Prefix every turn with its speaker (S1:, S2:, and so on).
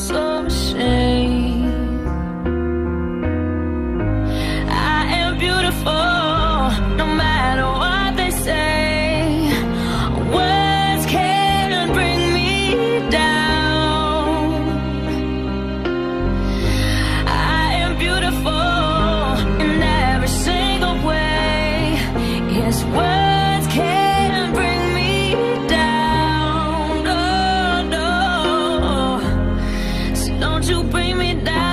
S1: some shit. you bring me down.